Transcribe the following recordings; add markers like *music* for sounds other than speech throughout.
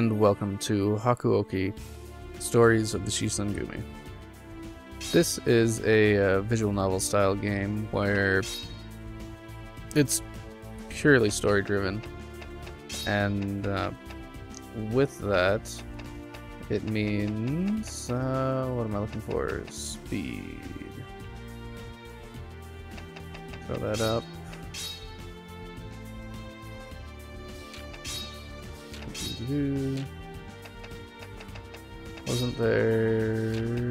and welcome to Hakuoki Stories of the Shinsengumi. This is a uh, visual novel style game where it's purely story driven, and uh, with that, it means uh, what am I looking for? Speed. Throw that up. Wasn't there...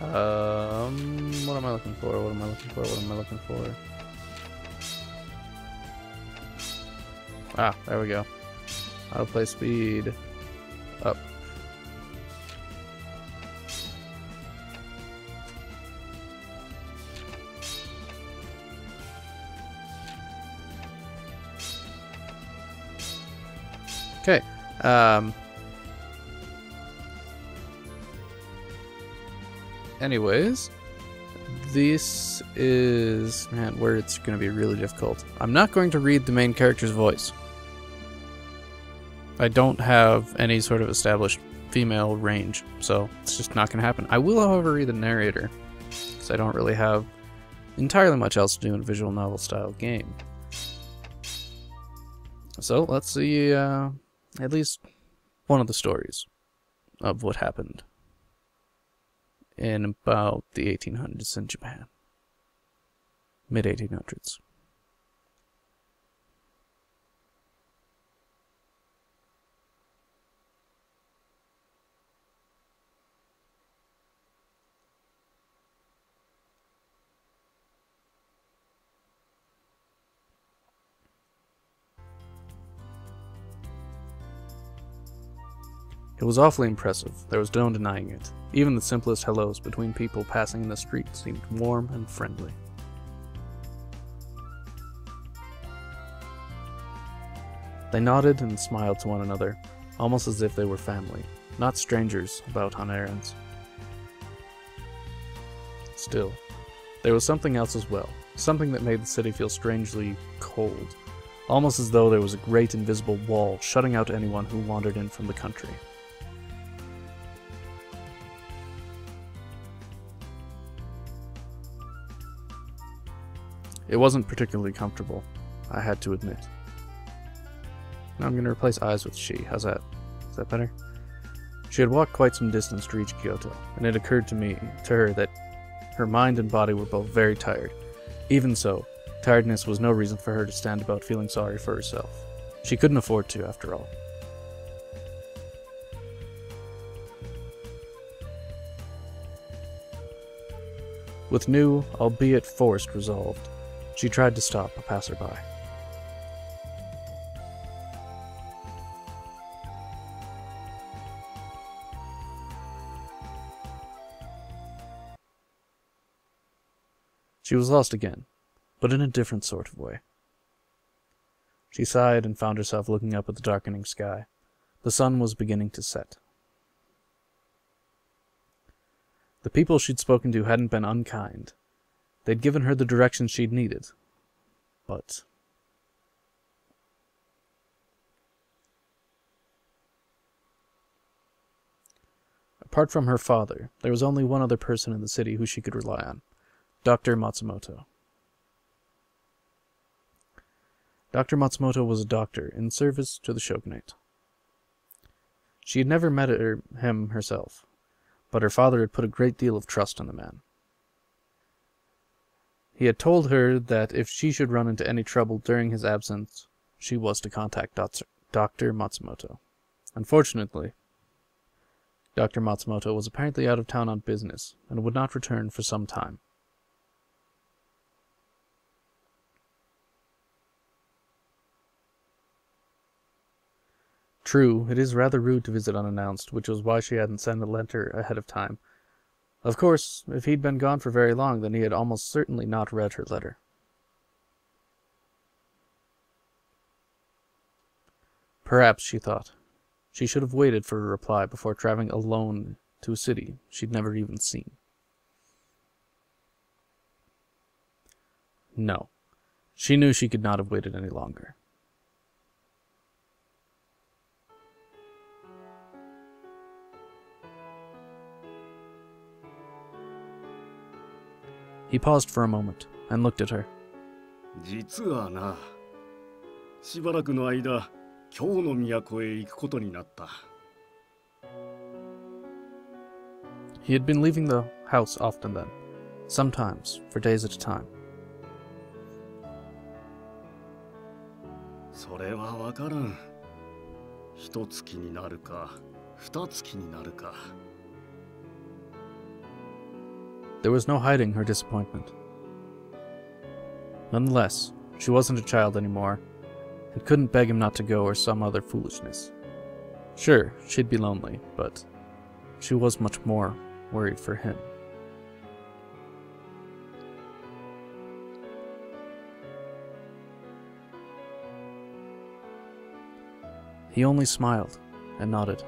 Um, what am I looking for? What am I looking for? What am I looking for? Ah, there we go. Auto play speed up. Okay. Um, anyways, this is man where it's going to be really difficult. I'm not going to read the main character's voice. I don't have any sort of established female range, so it's just not going to happen. I will, however, read the narrator because I don't really have entirely much else to do in a visual novel style game. So let's see. Uh, at least one of the stories of what happened in about the 1800s in Japan. Mid 1800s. Was awfully impressive, there was no denying it. Even the simplest hellos between people passing in the street seemed warm and friendly. They nodded and smiled to one another, almost as if they were family, not strangers about on errands. Still, there was something else as well, something that made the city feel strangely cold, almost as though there was a great invisible wall shutting out anyone who wandered in from the country. It wasn't particularly comfortable, I had to admit. Now I'm going to replace eyes with she. How's that? Is that better? She had walked quite some distance to reach Kyoto, and it occurred to me, to her, that her mind and body were both very tired. Even so, tiredness was no reason for her to stand about feeling sorry for herself. She couldn't afford to, after all. With new, albeit forced, resolve, she tried to stop a passerby. She was lost again, but in a different sort of way. She sighed and found herself looking up at the darkening sky. The sun was beginning to set. The people she'd spoken to hadn't been unkind, They'd given her the direction she'd needed. But. Apart from her father, there was only one other person in the city who she could rely on Dr. Matsumoto. Dr. Matsumoto was a doctor in service to the shogunate. She had never met her, him herself, but her father had put a great deal of trust in the man. He had told her that if she should run into any trouble during his absence, she was to contact Dr. Matsumoto. Unfortunately, Dr. Matsumoto was apparently out of town on business and would not return for some time. True, it is rather rude to visit unannounced, which was why she hadn't sent a letter ahead of time, of course, if he'd been gone for very long, then he had almost certainly not read her letter. Perhaps, she thought, she should have waited for a reply before traveling alone to a city she'd never even seen. No, She knew she could not have waited any longer. He paused for a moment and looked at her. 実はなしばらくの間京の都へ行くことになった He had been leaving the house often then, sometimes for days at a time. それはわからん一月になるか二月になるか There was no hiding her disappointment. Nonetheless, she wasn't a child anymore, and couldn't beg him not to go or some other foolishness. Sure, she'd be lonely, but she was much more worried for him. He only smiled and nodded.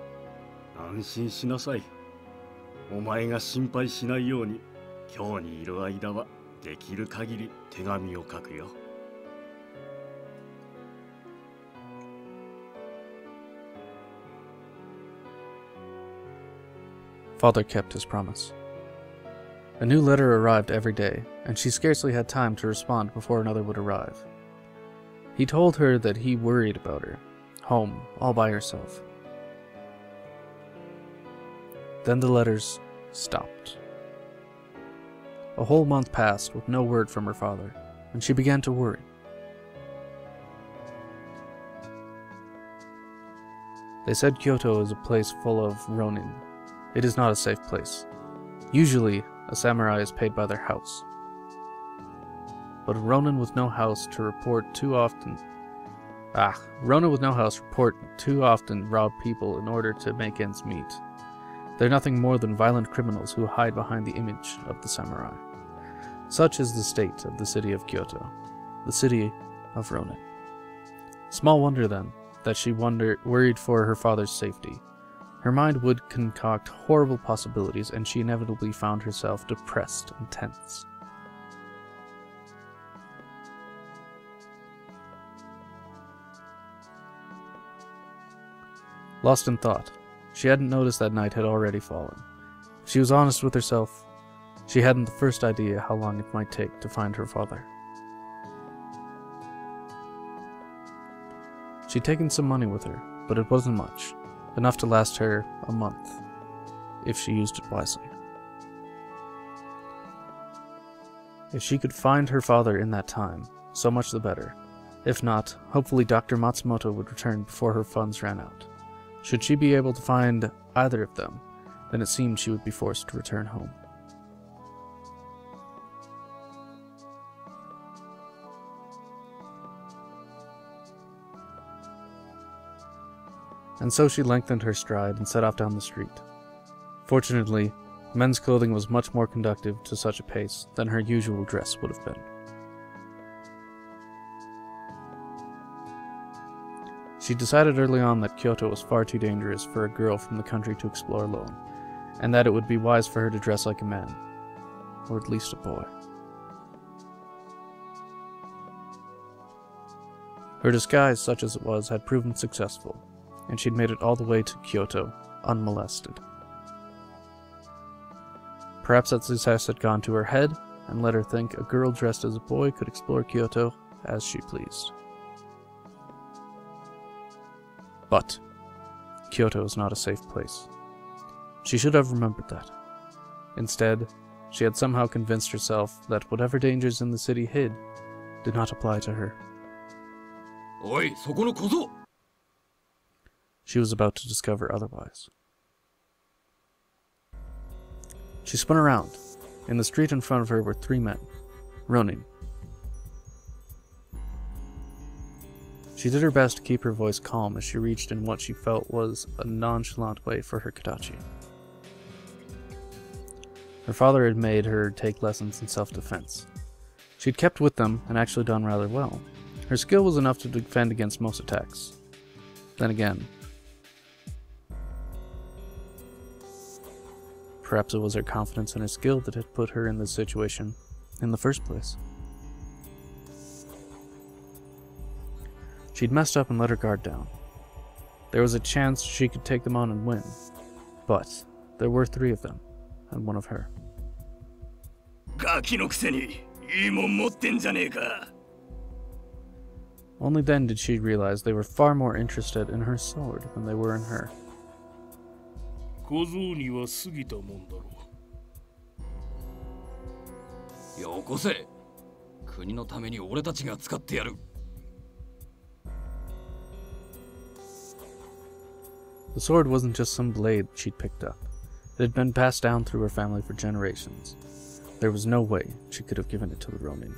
安心しなさいお前が心配しないように 今日にいる間はできる限り手紙を書くよ Father kept his promise. A new letter arrived every day, and she scarcely had time to respond before another would arrive. He told her that he worried about her, home, all by herself. Then the letters stopped. A whole month passed with no word from her father, and she began to worry. They said Kyoto is a place full of ronin. It is not a safe place. Usually, a samurai is paid by their house. But ronin with no house to report too often. Ah, ronin with no house report too often rob people in order to make ends meet. They're nothing more than violent criminals who hide behind the image of the samurai. Such is the state of the city of Kyoto, the city of Ronin. Small wonder, then, that she wondered, worried for her father's safety. Her mind would concoct horrible possibilities, and she inevitably found herself depressed and tense. Lost in thought, she hadn't noticed that night had already fallen. If she was honest with herself, she hadn't the first idea how long it might take to find her father. She'd taken some money with her, but it wasn't much, enough to last her a month, if she used it wisely. If she could find her father in that time, so much the better. If not, hopefully Dr. Matsumoto would return before her funds ran out. Should she be able to find either of them, then it seemed she would be forced to return home. And so she lengthened her stride and set off down the street. Fortunately, men's clothing was much more conductive to such a pace than her usual dress would have been. She decided early on that Kyoto was far too dangerous for a girl from the country to explore alone, and that it would be wise for her to dress like a man, or at least a boy. Her disguise, such as it was, had proven successful, and she'd made it all the way to Kyoto, unmolested. Perhaps that success had gone to her head and let her think a girl dressed as a boy could explore Kyoto as she pleased. But Kyoto is not a safe place. She should have remembered that. Instead, she had somehow convinced herself that whatever dangers in the city hid did not apply to her. Oi, she was about to discover otherwise. She spun around. In the street in front of her were three men, running. She did her best to keep her voice calm as she reached in what she felt was a nonchalant way for her Kodachi. Her father had made her take lessons in self defense. She'd kept with them and actually done rather well. Her skill was enough to defend against most attacks. Then again, Perhaps it was her confidence in her skill that had put her in this situation in the first place. She'd messed up and let her guard down. There was a chance she could take them on and win, but there were three of them, and one of her. ガキのくせにいいもん持ってんじゃねえか Only then did she realize they were far more interested in her sword than they were in her. 小僧には過ぎたもんだろよこせ国のために俺たちが使ってやる The sword wasn't just some blade she'd picked up. It had been passed down through her family for generations. There was no way she could have given it to the Ronin.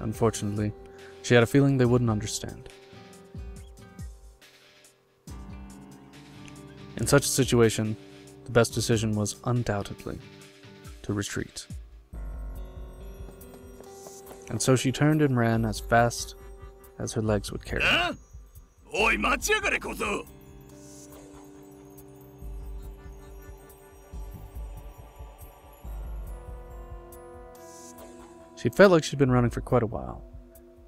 Unfortunately, she had a feeling they wouldn't understand. In such a situation, the best decision was undoubtedly to retreat. And so she turned and ran as fast as her legs would carry. Her. She felt like she'd been running for quite a while,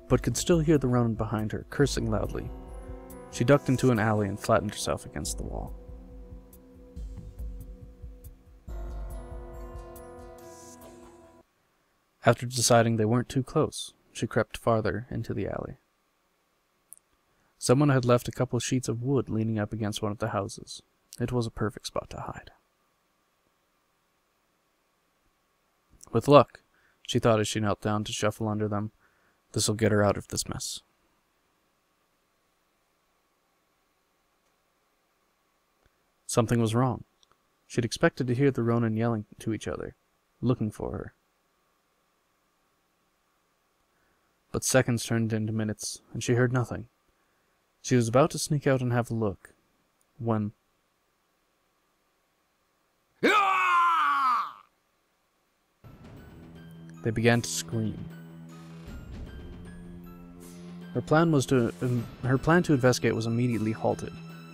but could still hear the Ronin behind her, cursing loudly. She ducked into an alley and flattened herself against the wall. After deciding they weren't too close, she crept farther into the alley. Someone had left a couple sheets of wood leaning up against one of the houses. It was a perfect spot to hide. With luck, she thought as she knelt down to shuffle under them, this'll get her out of this mess. Something was wrong. She'd expected to hear the Ronin yelling to each other, looking for her. But seconds turned into minutes, and she heard nothing. She was about to sneak out and have a look, when they began to scream. Her plan was to um, her plan to investigate was immediately halted.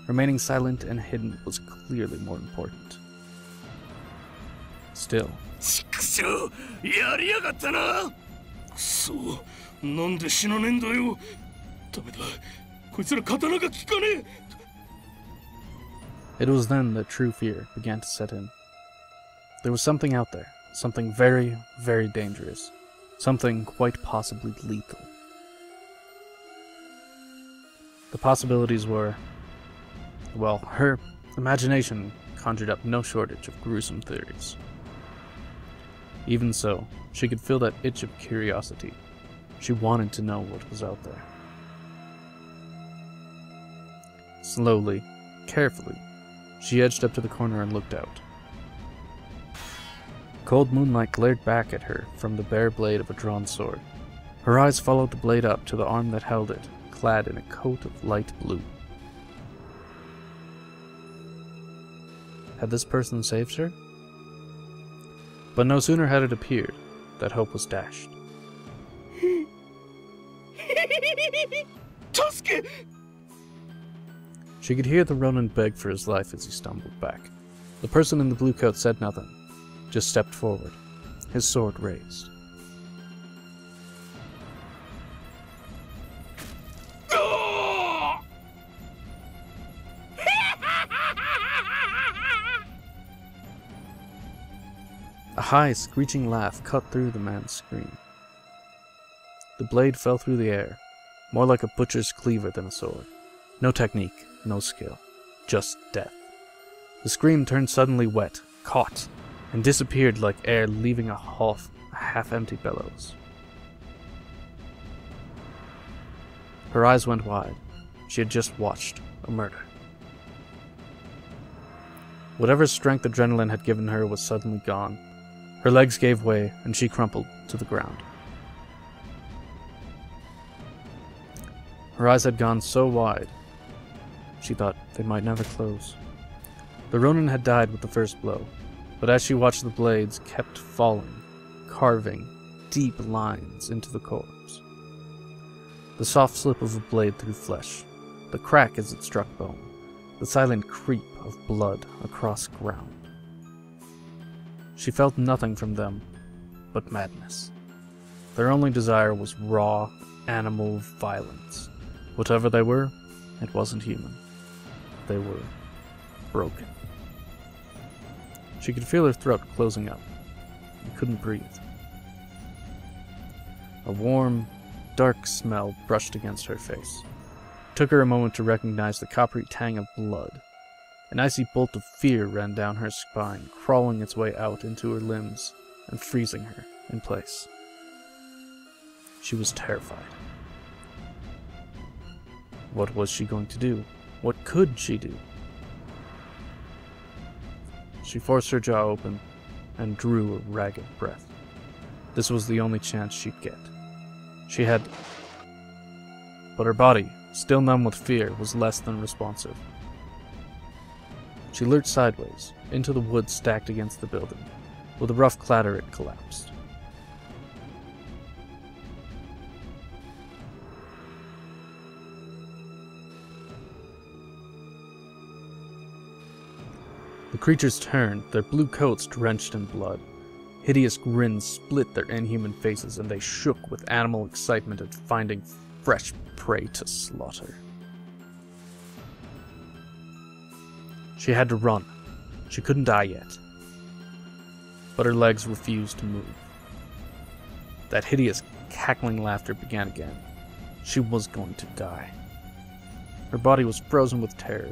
Remaining silent and hidden was clearly more important. Still, ちくしょうやりやがったなくそなんで死なねえんだよダメだこいつら刀が効かねえ it was then that true fear began to set in. There was something out there, something very, very dangerous, something quite possibly lethal. The possibilities were, well, her imagination conjured up no shortage of gruesome theories. Even so, she could feel that itch of curiosity. she wanted to know what was out there. Slowly, carefully, she edged up to the corner and looked out. Cold moonlight glared back at her from the bare blade of a drawn sword. Her eyes followed the blade up to the arm that held it, clad in a coat of light blue. Had this person saved her? But no sooner had it appeared that hope was dashed. She could hear the Ronin beg for his life as he stumbled back. The person in the blue coat said nothing, just stepped forward, his sword raised. A high, screeching laugh cut through the man's scream. The blade fell through the air, more like a butcher's cleaver than a sword. No technique, no skill, just death. The scream turned suddenly wet, caught, and disappeared like air leaving a half, a half-empty bellows. Her eyes went wide. She had just watched a murder. Whatever strength adrenaline had given her was suddenly gone. Her legs gave way, and she crumpled to the ground. Her eyes had gone so wide, she thought they might never close. The Ronin had died with the first blow, but as she watched the blades kept falling, carving deep lines into the corpse. The soft slip of a blade through flesh, the crack as it struck bone, the silent creep of blood across ground. She felt nothing from them but madness. Their only desire was raw, animal violence. Whatever they were, it wasn't human. They were broken. She could feel her throat closing up and couldn't breathe. A warm, dark smell brushed against her face. It took her a moment to recognize the coppery tang of blood. An icy bolt of fear ran down her spine, crawling its way out into her limbs and freezing her in place. She was terrified. What was she going to do? What could she do? She forced her jaw open and drew a ragged breath. This was the only chance she'd get. She had. But her body, still numb with fear, was less than responsive. She lurched sideways, into the wood stacked against the building. With a rough clatter, it collapsed. Creatures turned, their blue coats drenched in blood. Hideous grins split their inhuman faces, and they shook with animal excitement at finding fresh prey to slaughter. She had to run. She couldn't die yet. But her legs refused to move. That hideous, cackling laughter began again. She was going to die. Her body was frozen with terror,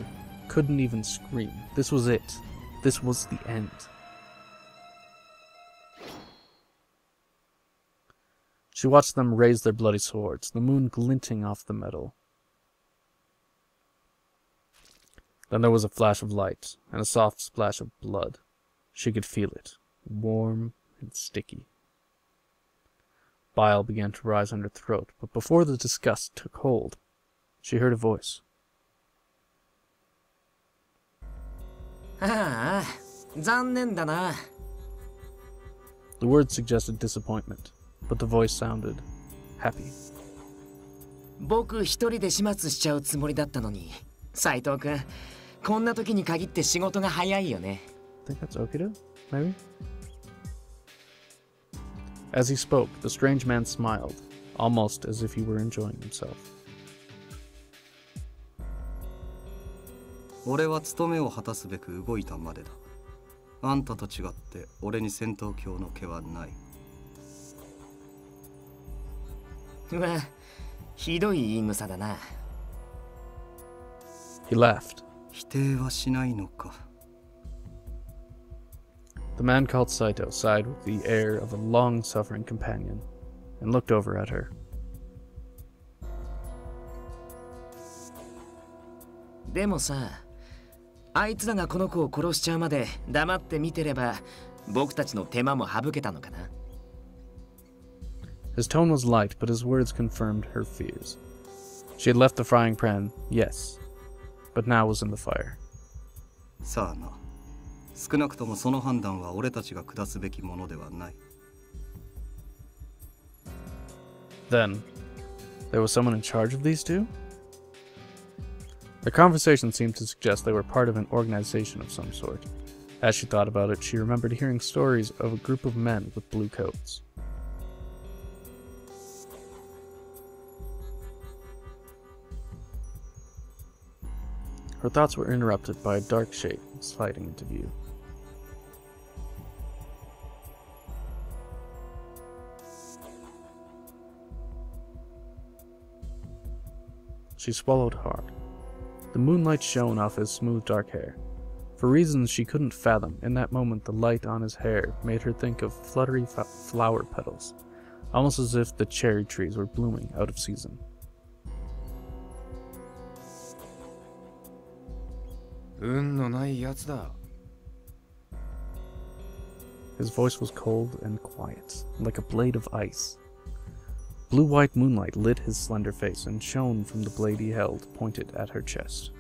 couldn't even scream. This was it. This was the end. She watched them raise their bloody swords, the moon glinting off the metal. Then there was a flash of light and a soft splash of blood. She could feel it, warm and sticky. Bile began to rise in her throat, but before the disgust took hold, she heard a voice. ああ残念だな The words suggested disappointment, but the voice sounded happy. 僕一人で始末しちゃうつもりだったのに斉藤君こんな時に限って仕事が早いよね I think that's Okita, maybe? As he spoke, the strange man smiled, almost as if he were enjoying himself. 俺は務めを果たすべく動いたまでだあんたと違って俺に戦闘狂の毛はないうわひどい言い草だな He laughed. 否定はしないのか The man called Saito sighed with the air of a long suffering companion and looked over at her. でもさあいつらがこの子を殺しちゃうまで黙って見てれば僕たちの手間も省けたのかな His tone was light, but his words confirmed her fears. She had left the frying pan, yes, but now was in the fire. さあな少なくともその判断は俺たちが下すべきものではない Then, there was someone in charge of these two? Their conversation seemed to suggest they were part of an organization of some sort. As she thought about it, she remembered hearing stories of a group of men with blue coats. Her thoughts were interrupted by a dark shape sliding into view. She swallowed hard. The moonlight shone off his smooth dark hair. For reasons she couldn't fathom, in that moment the light on his hair made her think of fluttery flower petals, almost as if the cherry trees were blooming out of season. His voice was cold and quiet, like a blade of ice. Blue white moonlight lit his slender face and shone from the blade he held pointed at her chest.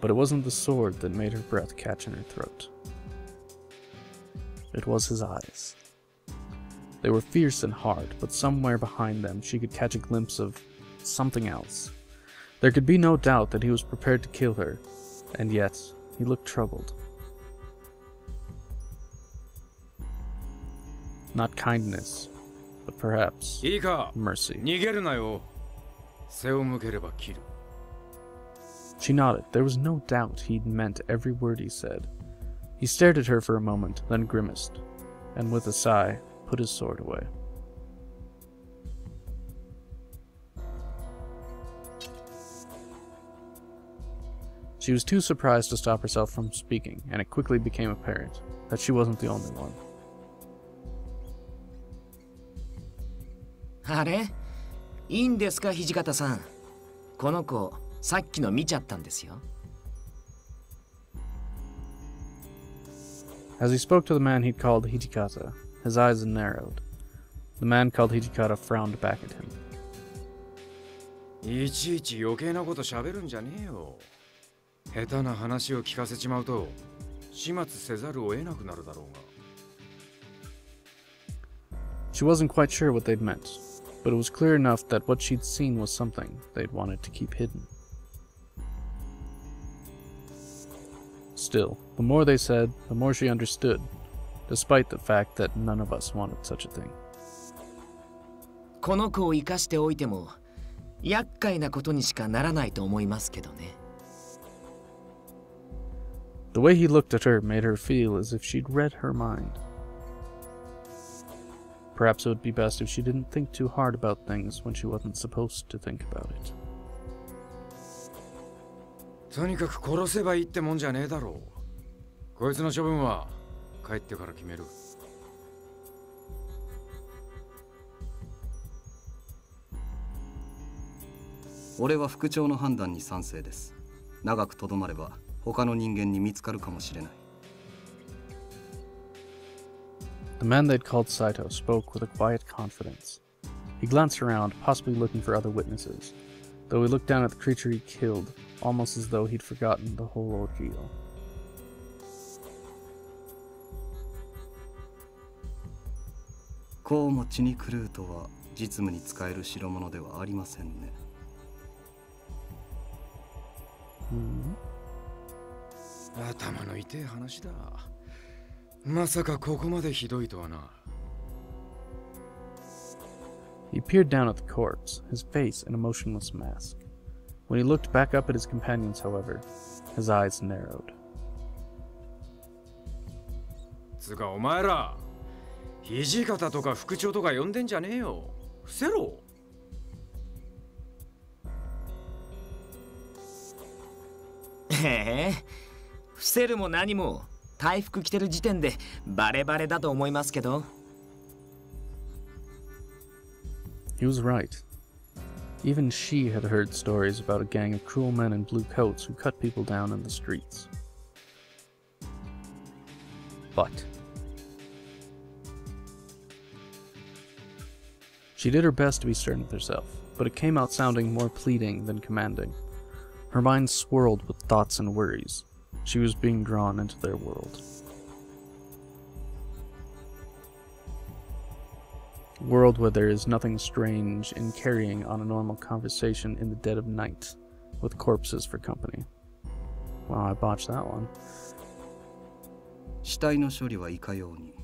But it wasn't the sword that made her breath catch in her throat. It was his eyes. They were fierce and hard, but somewhere behind them she could catch a glimpse of something else. There could be no doubt that he was prepared to kill her, and yet he looked troubled. Not kindness, but perhaps mercy. She nodded. There was no doubt he'd meant every word he said. He stared at her for a moment, then grimaced, and with a sigh, put his sword away. She was too surprised to stop herself from speaking, and it quickly became apparent that she wasn't the only one. あれいいんですか土方さんこの子さっきの見ちゃったんですよ As he spoke to the man he'd called Hijikata, his eyes narrowed. The man called Hijikata frowned back at him. いちいち余計なこと喋るんじゃねえよ下手な話を聞かせちまうと始末せざるを得なくなるだろうが She wasn't quite sure what they'd meant, but it was clear enough that what she'd seen was something they'd wanted to keep hidden. Still, the more they said, the more she understood, despite the fact that none of us wanted such a thing. この子を生かしておいても厄介なことにしかならないと思いますけどね The way he looked at her made her feel as if she'd read her mind. Perhaps it would be best if she didn't think too hard about things when she wasn't supposed to think about it. とにかく殺せばいいってもんじゃねえだろうこいつの処分は帰ってから決める俺は副長の判断に賛成です長くとどまれば他の人間に見つかるかもしれない The man they'd called Saito spoke with a quiet confidence. He glanced around, possibly looking for other witnesses, though he looked down at the creature he killed, almost as though he'd forgotten the whole ordeal. こうも血に狂うとは実務に使える代物ではありませんね Hmm. 頭の痛い話だ まさかここまでひどいとはな He peered down at the corpse, his face an emotionless mask. When he looked back up at his companions, however, his eyes narrowed. つうかお前ら土方とか副長とか呼んでんじゃねえよ伏せろへえ伏せるも何も回復着てる時点でバレバレだと思いますけど He was right. Even she had heard stories about a gang of cruel men in blue coats who cut people down in the streets. But she did her best to be stern with herself, but it came out sounding more pleading than commanding. Her mind swirled with thoughts and worries. She was being drawn into their world. A world where there is nothing strange in carrying on a normal conversation in the dead of night with corpses for company. Wow, I botched that one. 死体の処理はいかように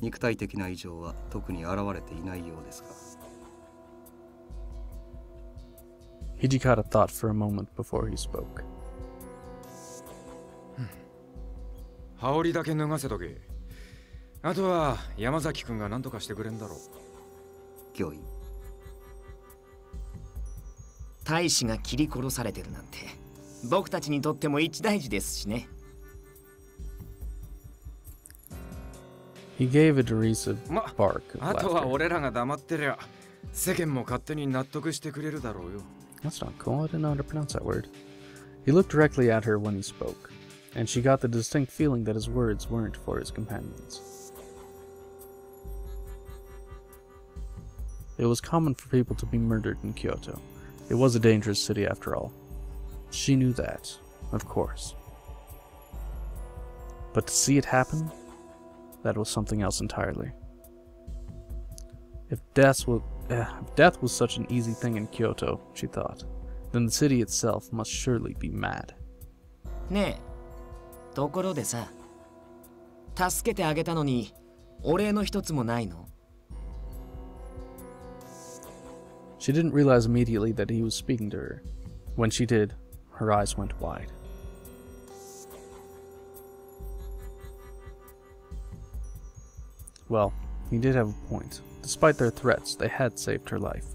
肉体的な異常は特に現れていないようですが Hijikata thought for a moment before he spoke. 羽織だけ脱がせとけあとは山崎君が何とかしてくれんだろう教員大使が切り殺されてるなんて僕たちにとっても一大事ですしね He gave a derisive ま bark of あとは laughter. 俺らが黙ってりゃ世間も勝手に納得してくれるだろうよ That's not cool. I didn't know how to pronounce that word. He looked directly at her when he spoke, and she got the distinct feeling that his words weren't for his companions. It was common for people to be murdered in Kyoto. It was a dangerous city after all. She knew that, of course. But to see it happen, that was something else entirely. If death was, eh, if death was such an easy thing in Kyoto, she thought, then the city itself must surely be mad. ねえところでさ助けてあげたのに お礼の一つもないの She didn't realize immediately that he was speaking to her. When she did, her eyes went wide. Well, he did have a point. Despite their threats, they had saved her life.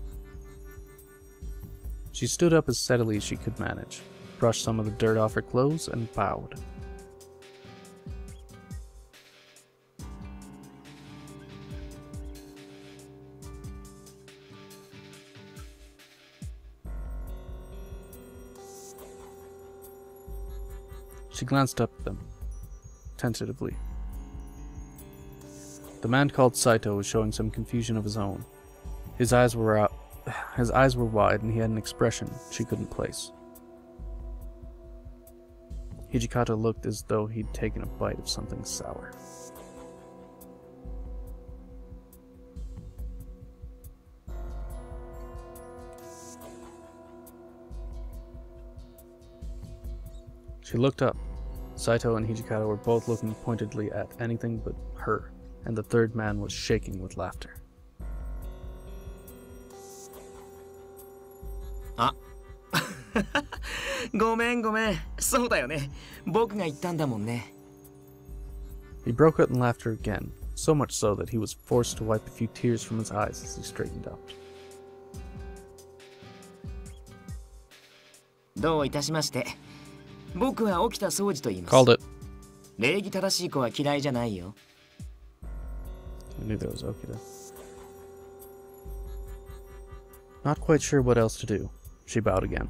She stood up as steadily as she could manage, brushed some of the dirt off her clothes, and bowed. Glanced up at them, tentatively. The man called Saito was showing some confusion of his own. His eyes were out, his eyes were wide, and he had an expression she couldn't place. Hijikata looked as though he'd taken a bite of something sour. She looked up. Saito and Hijikata were both looking pointedly at anything but her, and the third man was shaking with laughter. *laughs* ごめんごめんそうだよね僕が言ったんだもんね He broke out in laughter again, so much so that he was forced to wipe a few tears from his eyes as he straightened up. どういたしまして 僕は沖田総司と言います。Called it. 礼儀正しい子は嫌いじゃないよ。I knew that was Okita. Not quite sure what else to do. She bowed again.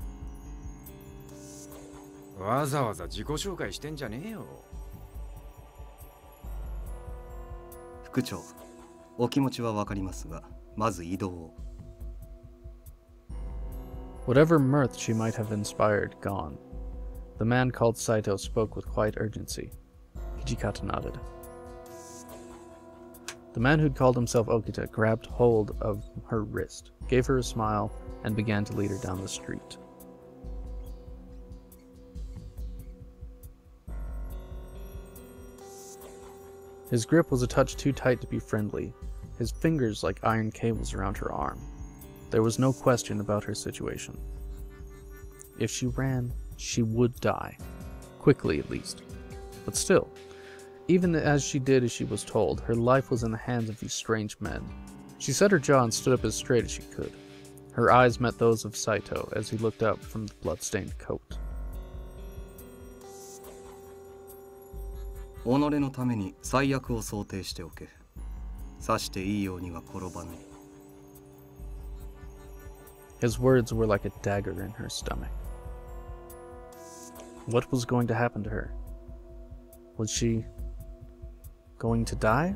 わざわざ自己紹介してんじゃねえよ。副長、お気持ちはわかりますが、まず移動を。Whatever mirth she might have inspired, gone. The man called Saito spoke with quiet urgency. Hijikata nodded. The man who'd called himself Okita grabbed hold of her wrist, gave her a smile, and began to lead her down the street. His grip was a touch too tight to be friendly, his fingers like iron cables around her arm. There was no question about her situation. If she ran, she would die. Quickly, at least. But still, even as she did as she was told, her life was in the hands of these strange men. She set her jaw and stood up as straight as she could. Her eyes met those of Saito as he looked up from the blood-stained coat. 己のために最悪を想定しておけ刺していいようには転ばない His words were like a dagger in her stomach. What was going to happen to her? Was she going to die?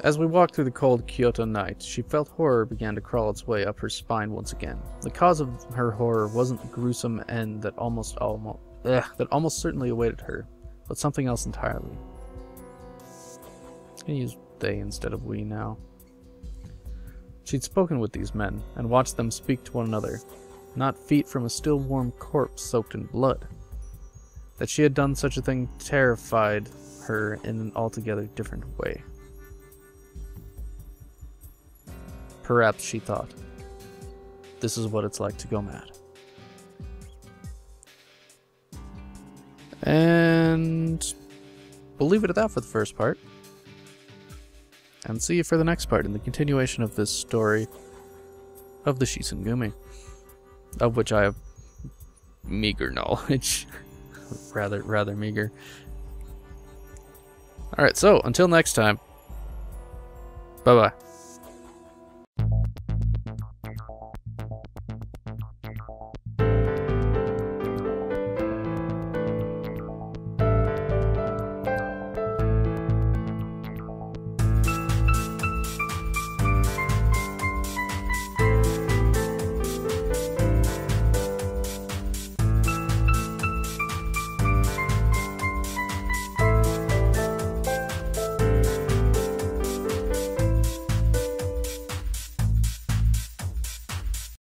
As we walked through the cold Kyoto night, she felt horror began to crawl its way up her spine once again. The cause of her horror wasn't the gruesome end that almost almost ugh, that almost certainly awaited her, but something else entirely. I use they instead of we now. She'd spoken with these men and watched them speak to one another, not feet from a still warm corpse soaked in blood. That she had done such a thing terrified her in an altogether different way. Perhaps she thought, this is what it's like to go mad. And we'll leave it at that for the first part. And see you for the next part in the continuation of this story of the Shinsengumi, of which I have meager knowledge. *laughs* rather, rather meager. Alright, so until next time, bye bye.